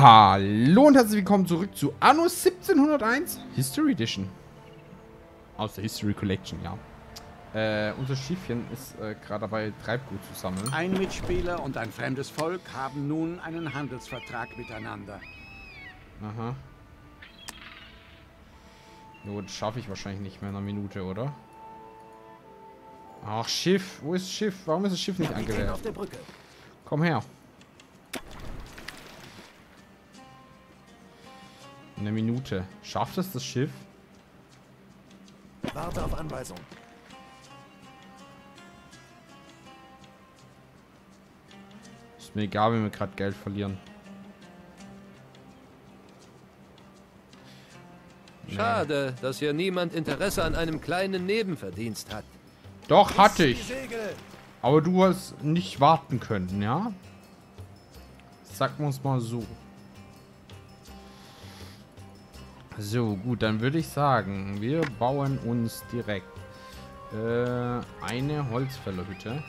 Hallo und herzlich willkommen zurück zu Anno 1701 History Edition. Aus der History Collection, ja. Äh, unser Schiffchen ist äh, gerade dabei, Treibgut zu sammeln. Ein Mitspieler und ein fremdes Volk haben nun einen Handelsvertrag miteinander. Aha. Jo, das schaffe ich wahrscheinlich nicht mehr in einer Minute, oder? Ach, Schiff. Wo ist das Schiff? Warum ist das Schiff nicht angewehrt? Brücke. Komm her. Eine Minute. Schafft es das Schiff? Warte auf Anweisung. Ist mir egal, wenn wir gerade Geld verlieren. Schade, dass hier niemand Interesse an einem kleinen Nebenverdienst hat. Doch, hatte ich. Aber du hast nicht warten können, ja? Sagen wir uns mal so. So, gut, dann würde ich sagen, wir bauen uns direkt äh, eine Holzfällerhütte.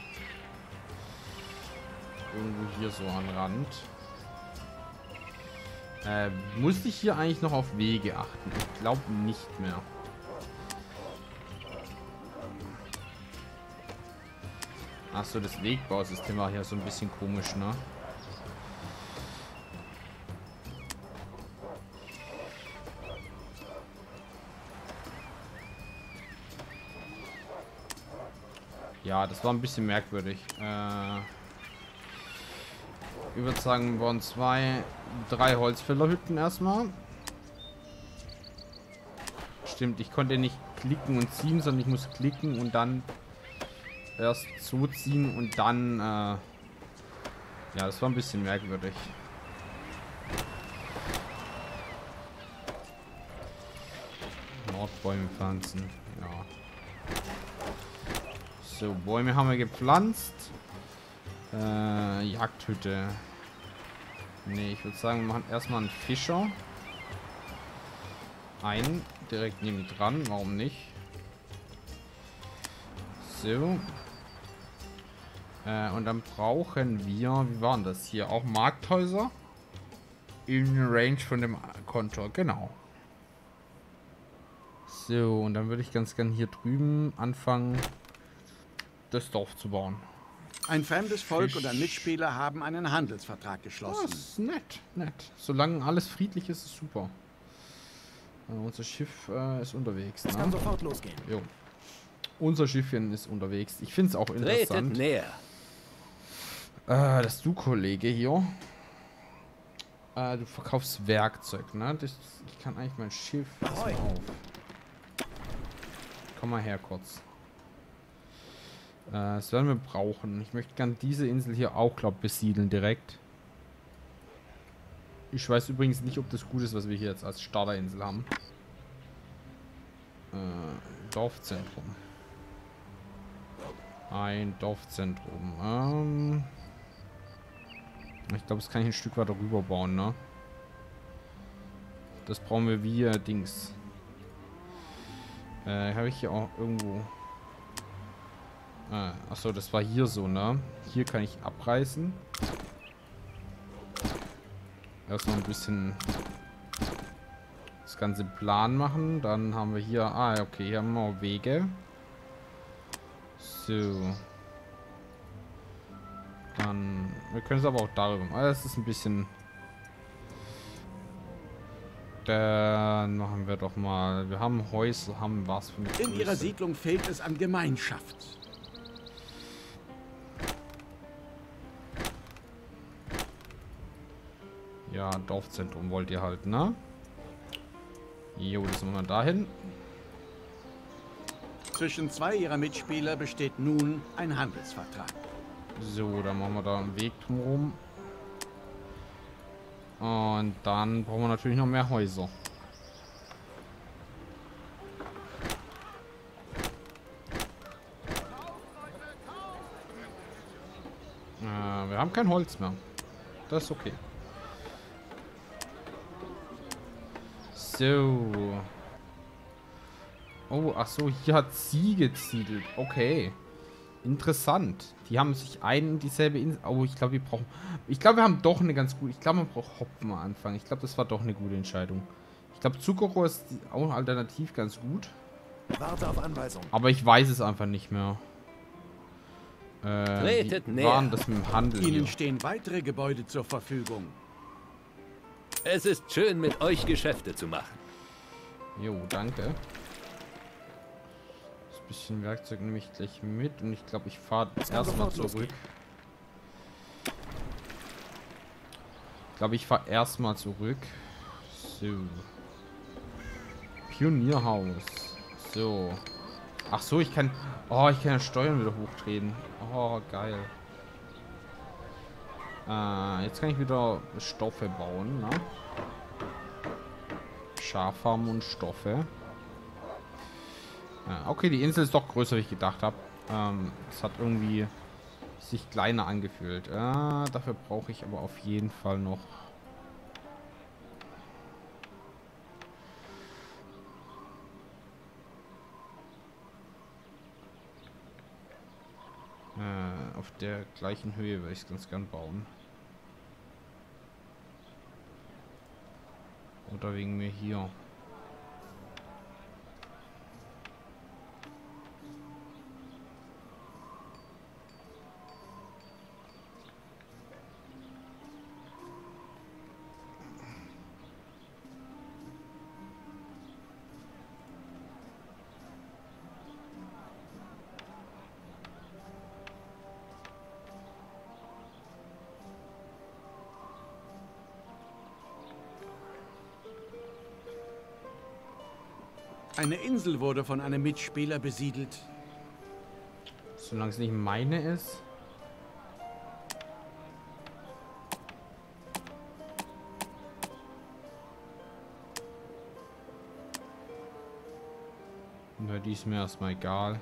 Irgendwo hier so am Rand. Äh, muss ich hier eigentlich noch auf Wege achten? Ich glaube nicht mehr. Achso, das Wegbausystem war hier so ein bisschen komisch, ne? Ja, das war ein bisschen merkwürdig. Äh, ich würde sagen, wir bauen zwei, drei Holzfällerhütten erstmal. Stimmt, ich konnte nicht klicken und ziehen, sondern ich muss klicken und dann erst zuziehen und dann, äh ja, das war ein bisschen merkwürdig. Nordbäume pflanzen. So, Bäume haben wir gepflanzt. Äh, Jagdhütte. Nee, ich würde sagen, wir machen erstmal einen Fischer. Ein, direkt neben dran, warum nicht? So. Äh, und dann brauchen wir, wie waren das hier? Auch Markthäuser? In Range von dem Kontor, genau. So, und dann würde ich ganz gern hier drüben anfangen, das Dorf zu bauen. Ein fremdes Volk und ein Mitspieler haben einen Handelsvertrag geschlossen. Das ist nett, nett. Solange alles friedlich ist, ist super. Äh, unser Schiff äh, ist unterwegs. Es ne? kann sofort losgehen. Jo. Unser Schiffchen ist unterwegs. Ich finde es auch Tretet interessant. näher. Äh, dass du, Kollege, hier. Äh, du verkaufst Werkzeug, ne? Das, ich kann eigentlich mein Schiff. Komm mal her kurz. Äh, das werden wir brauchen. Ich möchte gern diese Insel hier auch, glaub besiedeln direkt. Ich weiß übrigens nicht, ob das gut ist, was wir hier jetzt als Starterinsel haben. Äh, Dorfzentrum. Ein Dorfzentrum. Ähm, ich glaube, das kann ich ein Stück weiter rüber bauen, ne? Das brauchen wir via Dings. Äh, habe ich hier auch irgendwo... Ah, achso, das war hier so, ne? Hier kann ich abreißen. Erstmal ein bisschen das ganze Plan machen. Dann haben wir hier... Ah, okay, hier haben wir auch Wege. So. Dann... Wir können es aber auch darüber machen. Ah, Das ist ein bisschen... Dann machen wir doch mal... Wir haben Häusl, haben was für In ihrer. Siedlung fehlt es an Gemeinschaft. Ja, Dorfzentrum wollt ihr halt, ne? Jo, das machen wir dahin. Zwischen zwei ihrer Mitspieler besteht nun ein Handelsvertrag. So, dann machen wir da einen Weg drumherum. Und dann brauchen wir natürlich noch mehr Häuser. Äh, wir haben kein Holz mehr. Das ist okay. So. Oh, ach so, hier hat sie geziedelt. Okay. Interessant. Die haben sich ein und dieselbe Insel. Oh, ich glaube, wir brauchen. Ich glaube, wir haben doch eine ganz gute. Ich glaube, man braucht Hopfen am Anfang. Ich glaube, das war doch eine gute Entscheidung. Ich glaube, Zuckerrohr ist auch alternativ ganz gut. Warte auf Anweisung. Aber ich weiß es einfach nicht mehr. Äh, Tretet wie näher. waren das mit dem Handel Ihnen hier? stehen weitere Gebäude zur Verfügung. Es ist schön, mit euch Geschäfte zu machen. Jo, danke. Das bisschen Werkzeug nehme ich gleich mit und ich glaube, ich fahre erstmal zurück. Ich glaube, ich fahre erstmal zurück. So. Pionierhaus. So. Ach so, ich kann... Oh, ich kann ja Steuern wieder hochdrehen. Oh, geil. Äh, jetzt kann ich wieder Stoffe bauen, ne? Schaffarmen und Stoffe. Ja, okay, die Insel ist doch größer, wie ich gedacht habe. Ähm, es hat irgendwie sich kleiner angefühlt. Äh, dafür brauche ich aber auf jeden Fall noch... der gleichen Höhe würde ich es ganz gern bauen. Oder wegen mir hier. Eine Insel wurde von einem Mitspieler besiedelt. Solange es nicht meine ist. Nö, die ist mir erstmal egal.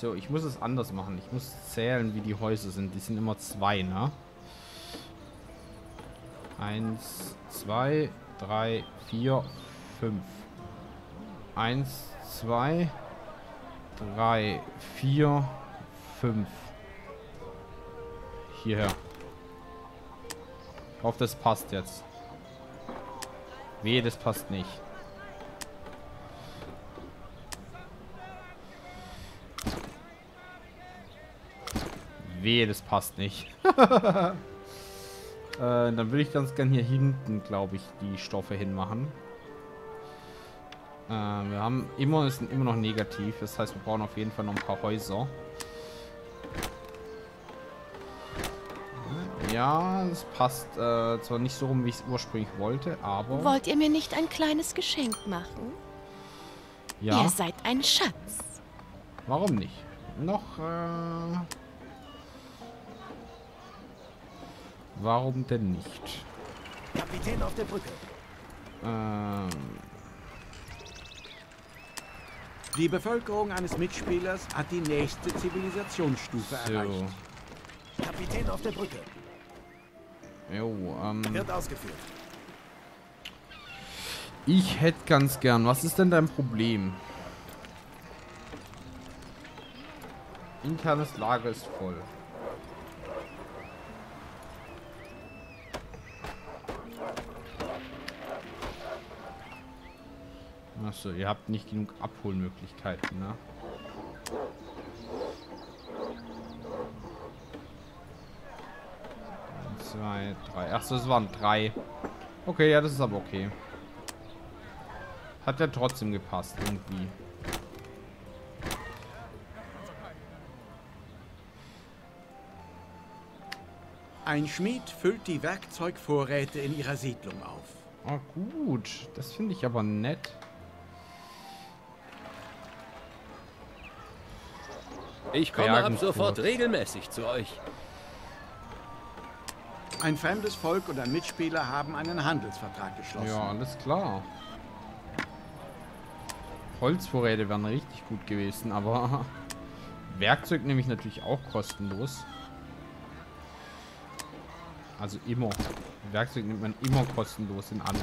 So, ich muss es anders machen. Ich muss zählen, wie die Häuser sind. Die sind immer zwei, ne? Eins, zwei, drei, vier, fünf. Eins, zwei, drei, vier, fünf. Hierher. Ich hoffe, das passt jetzt. Wehe, das passt nicht. Wehe, das passt nicht. äh, dann würde ich ganz gern hier hinten, glaube ich, die Stoffe hinmachen. Äh, wir haben immer, sind immer noch negativ. Das heißt, wir brauchen auf jeden Fall noch ein paar Häuser. Ja, es passt äh, zwar nicht so rum, wie ich es ursprünglich wollte, aber Wollt ihr mir nicht ein kleines Geschenk machen? ja, Ihr seid ein Schatz. warum nicht? Noch, äh, warum denn nicht? Kapitän auf der Brücke. Ähm, Die Bevölkerung eines Mitspielers hat die nächste Zivilisationsstufe erreicht. so, Kapitän auf der Brücke. jo, ähm, Wird ausgeführt. ich hätte ganz gern, was ist denn dein Problem? Internes Lager ist voll. Achso, ihr habt nicht genug Abholmöglichkeiten, ne? Eins, Zwei, drei. Achso, es waren drei. Okay, ja, das ist aber okay. Hat ja trotzdem gepasst, irgendwie. Ein Schmied füllt die Werkzeugvorräte in ihrer Siedlung auf. Oh, gut. Das finde ich aber nett. Ich komme ab sofort regelmäßig zu euch. Ein fremdes Volk und ein Mitspieler haben einen Handelsvertrag geschlossen. Ja, alles klar. Holzvorräte wären richtig gut gewesen, aber Werkzeug nehme ich natürlich auch kostenlos. Also immer. Werkzeug nimmt man immer kostenlos in Anno.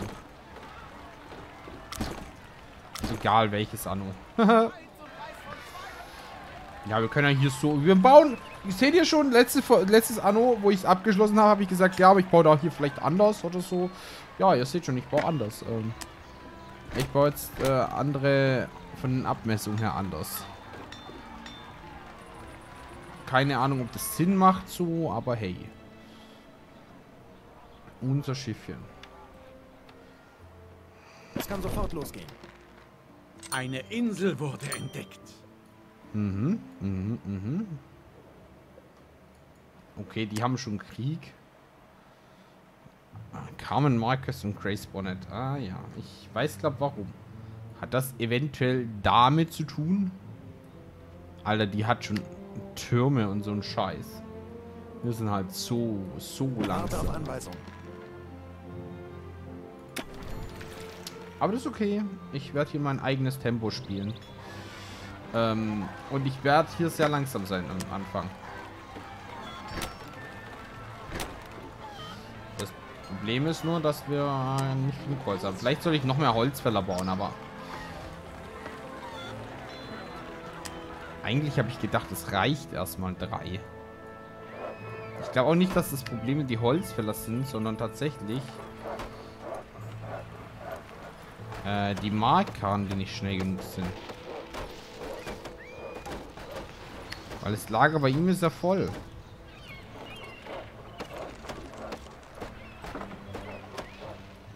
Egal welches Anno. Ja, wir können ja hier so... Wir bauen... Seht ihr schon, letzte, letztes Anno, wo ich es abgeschlossen habe, habe ich gesagt, ja, aber ich baue da hier vielleicht anders oder so. Ja, ihr seht schon, ich baue anders. Ähm, ich baue jetzt äh, andere von den Abmessungen her anders. Keine Ahnung, ob das Sinn macht so, aber hey. Unser Schiffchen. Es kann sofort losgehen. Eine Insel wurde entdeckt. Mhm, mhm, mhm. Okay, die haben schon Krieg. Ah, Carmen Marcus und Grace Bonnet. Ah ja, ich weiß glaube warum. Hat das eventuell damit zu tun? Alter, die hat schon Türme und so ein Scheiß. Wir sind halt so, so langsam. Aber das ist okay. Ich werde hier mein eigenes Tempo spielen. Ähm, und ich werde hier sehr langsam sein am Anfang. Das Problem ist nur, dass wir äh, nicht genug Holz haben. Vielleicht soll ich noch mehr Holzfäller bauen, aber... Eigentlich habe ich gedacht, es reicht erstmal drei. Ich glaube auch nicht, dass das Problem die Holzfäller sind, sondern tatsächlich äh, die Markkarren, die nicht schnell genug sind. Weil das Lager bei ihm ist ja voll.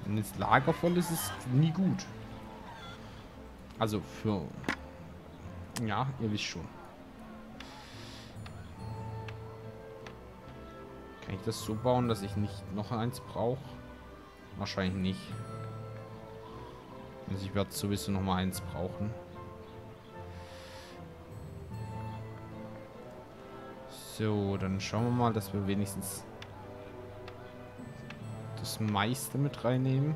Wenn das Lager voll ist, ist nie gut. Also für... Ja, ihr wisst schon. Kann ich das so bauen, dass ich nicht noch eins brauche? Wahrscheinlich nicht. Also ich werde sowieso noch mal eins brauchen. So, dann schauen wir mal, dass wir wenigstens das meiste mit reinnehmen.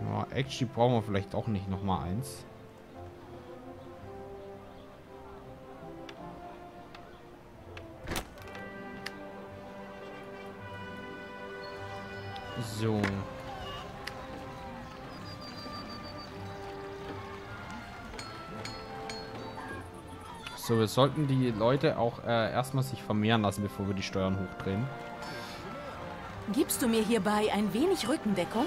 Ja, actually brauchen wir vielleicht auch nicht noch mal eins. So. So, wir sollten die Leute auch äh, erstmal sich vermehren lassen, bevor wir die Steuern hochdrehen. Gibst du mir hierbei ein wenig Rückendeckung?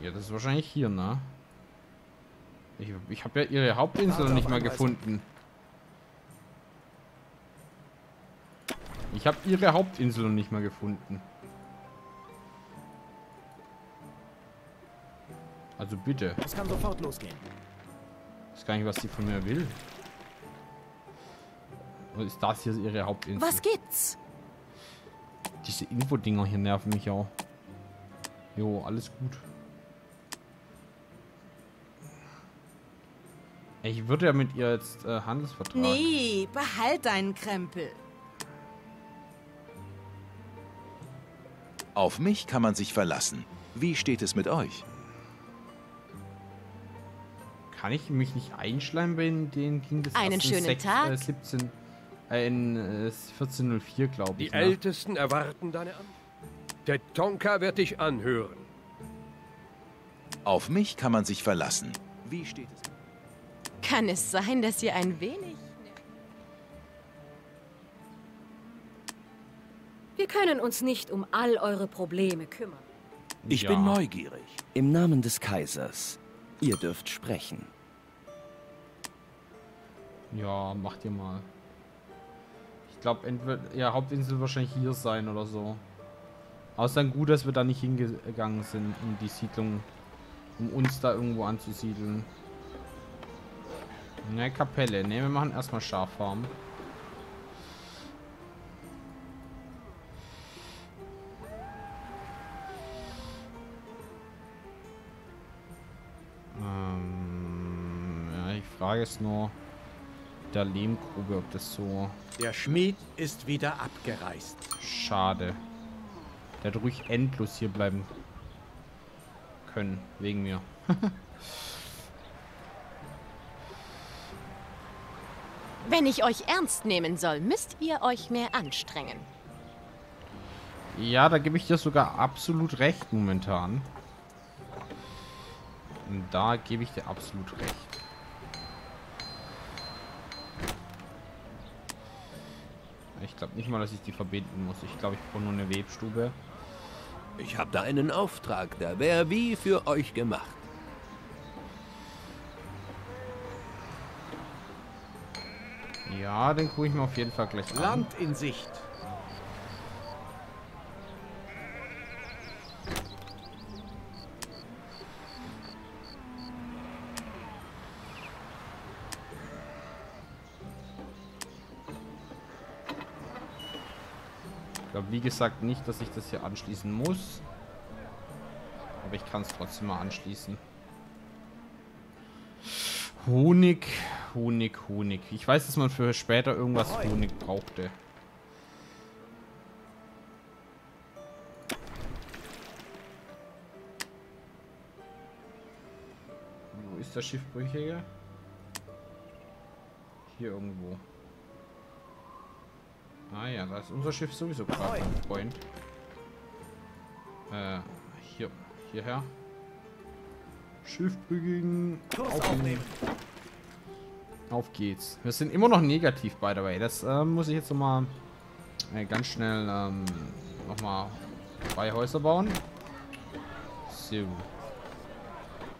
Ja, das ist wahrscheinlich hier, ne? Ich, ich habe ja ihre Hauptinsel noch nicht mal gefunden. Ich habe ihre Hauptinsel noch nicht mal gefunden. Also bitte. Es kann sofort losgehen. Ich weiß gar nicht, was sie von mir will. Oder ist das hier ihre Hauptinsel? Was gibt's? Diese Infodinger hier nerven mich auch. Jo, alles gut. Ich würde ja mit ihr jetzt äh, Handelsvertrag. Nee, behalt deinen Krempel. Auf mich kann man sich verlassen. Wie steht es mit euch? Kann ich mich nicht einschleimen bei den des Einen schönen sechs- Tag. Äh, 17, äh, in äh, 1404, glaube Die ich. ne? Ältesten erwarten deine An. Der Tonka wird dich anhören. Auf mich kann man sich verlassen. Wie steht es? Kann es sein, dass ihr ein wenig... Wir können uns nicht um all eure Probleme kümmern. Ich Ja. bin neugierig. Im Namen des Kaisers. Ihr dürft sprechen. Ja, macht ihr mal. Ich glaube, entweder ja, Hauptinsel wahrscheinlich hier sein oder so. Dann gut, dass wir da nicht hingegangen sind in die Siedlung, um uns da irgendwo anzusiedeln. Ne, Kapelle. Ne, wir machen erstmal Schaffarm. Ähm, ja, ich frage es nur der Lehmgrube, ob das so Der Schmied ist wieder abgereist. schade. Der hätte ruhig endlos hier bleiben können, wegen mir. Wenn ich euch ernst nehmen soll, müsst ihr euch mehr anstrengen. Ja, da gebe ich dir sogar absolut recht momentan. Und da gebe ich dir absolut recht. Ich glaube nicht mal, dass ich die verbinden muss. Ich glaube, ich brauche nur eine Webstube. Ich habe da einen Auftrag, der wäre wie für euch gemacht. Ja, den gucke ich mir auf jeden Fall gleich an. Land in Sicht. Wie gesagt, nicht, dass ich das hier anschließen muss. Aber ich kann es trotzdem mal anschließen. Honig, Honig, Honig. Ich weiß, dass man für später irgendwas Honig brauchte. Wo ist der Schiffbrüchige? Hier irgendwo. Ah ja, da ist unser Schiff sowieso gerade, Freund. Äh, hier, hierher. Aufnehmen. aufnehmen. Auf geht's. Wir sind immer noch negativ, by the way. Das äh, muss ich jetzt nochmal äh, ganz schnell ähm, nochmal zwei Häuser bauen. So.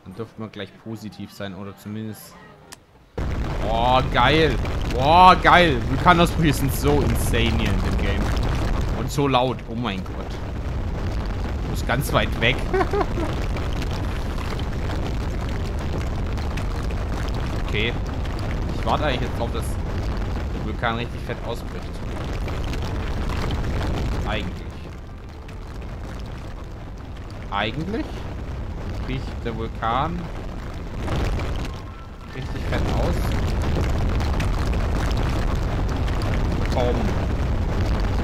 Dann dürften wir gleich positiv sein oder zumindest... Oh, geil. Boah, geil. Vulkanausbrüche sind so insane hier in dem Game. Und so laut. Oh mein Gott. Du bist ganz weit weg. okay. Ich warte eigentlich jetzt drauf, dass der Vulkan richtig fett ausbricht. Eigentlich. Eigentlich bricht der Vulkan richtig fett aus. Komm.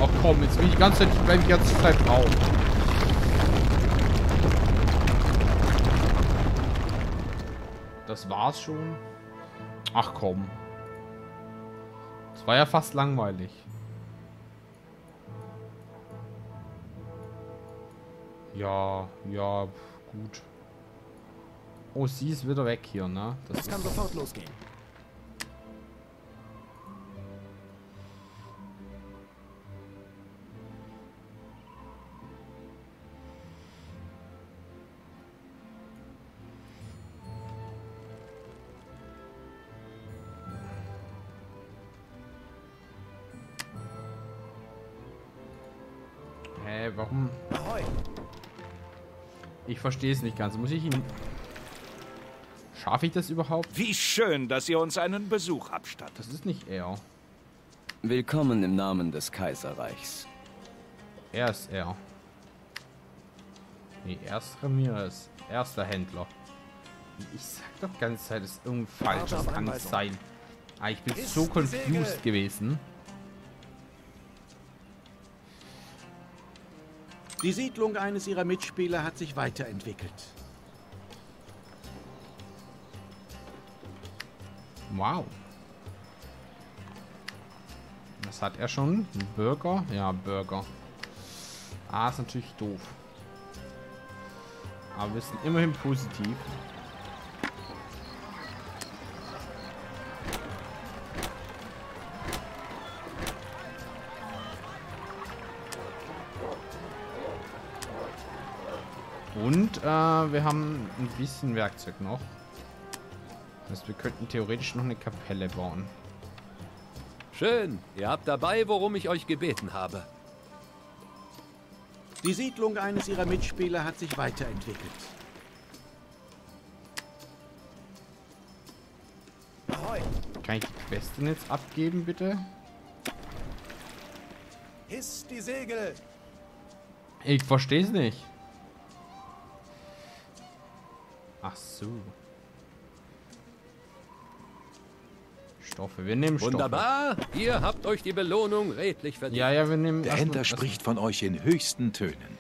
Ach komm, jetzt bin ich die ganze Zeit, ich die ganze Zeit drauf. Das war's schon. Ach komm. Das war ja fast langweilig. Ja, ja, gut. Oh, sie ist wieder weg hier, ne? Das kann ist- sofort losgehen. Verstehe es nicht ganz. Muss ich ihn... Schaffe ich das überhaupt? Wie schön, dass ihr uns einen Besuch abstattet. Das ist nicht er. Willkommen im Namen des Kaiserreichs. Er ist er. Nee, er ist Ramirez. Er ist der Händler. Ich sag doch die ganze Zeit, es ist irgendwie falsch. Warte Das auf kann nicht sein. Ah, ich bin Ist so confused gewesen. Die Siedlung eines ihrer Mitspieler hat sich weiterentwickelt. Wow. Was hat er schon? Ein Burger? Ja, Burger. Ah, ist natürlich doof. Aber wir sind immerhin positiv. Und äh, wir haben ein bisschen Werkzeug noch. Das heißt, wir könnten theoretisch noch eine Kapelle bauen. Schön, ihr habt dabei, worum ich euch gebeten habe. Die Siedlung eines ihrer Mitspieler hat sich weiterentwickelt. Ahoi. Kann ich die Quest denn jetzt abgeben, bitte? Hiss die Segel. Ich verstehe es nicht. Ach so. Stoffe. Wir nehmen Stoffe. Wunderbar, ihr habt euch die Belohnung redlich verdient. Ja, ja, wir nehmen... Der Händler spricht von euch in höchsten Tönen.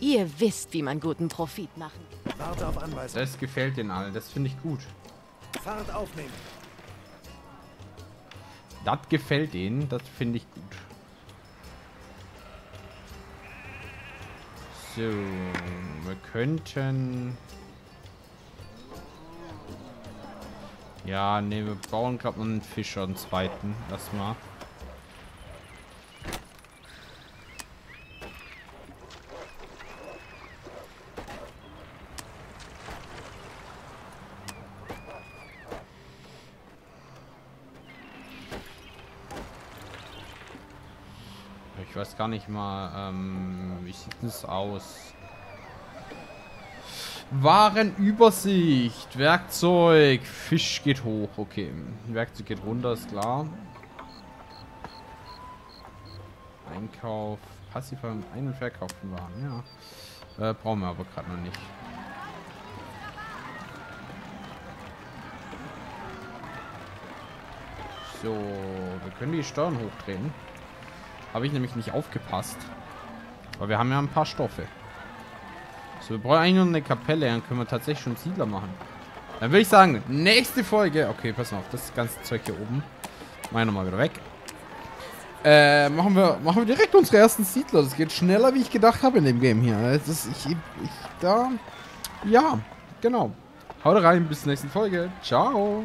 Ihr wisst, wie man guten Profit machen kann. Warte auf Anweisung. Das gefällt den allen. Das finde ich gut. Fahrt aufnehmen. Das gefällt ihnen. Das finde ich gut. So, wir könnten... Ja, ne, wir bauen gerade einen Fischer, einen zweiten. Erstmal. Weiß gar nicht mal, ähm, wie sieht es aus? Warenübersicht, Werkzeug, Fisch geht hoch, okay. Werkzeug geht runter, ist klar. Einkauf, passiver Ein- und Verkauf von Waren, ja. Äh, brauchen wir aber gerade noch nicht. So, wir können die Steuern hochdrehen. Habe ich nämlich nicht aufgepasst. Aber wir haben ja ein paar Stoffe. So, wir brauchen eigentlich nur eine Kapelle. Dann können wir tatsächlich schon Siedler machen. Dann würde ich sagen, nächste Folge. Okay, pass auf, das ganze Zeug hier oben. Mach nochmal wieder weg. Äh, machen wir, machen wir direkt unsere ersten Siedler. Das geht schneller, wie ich gedacht habe in dem Game hier. Das ist, ich, ich, da, ja, genau. Haut rein, bis zur nächsten Folge. Ciao.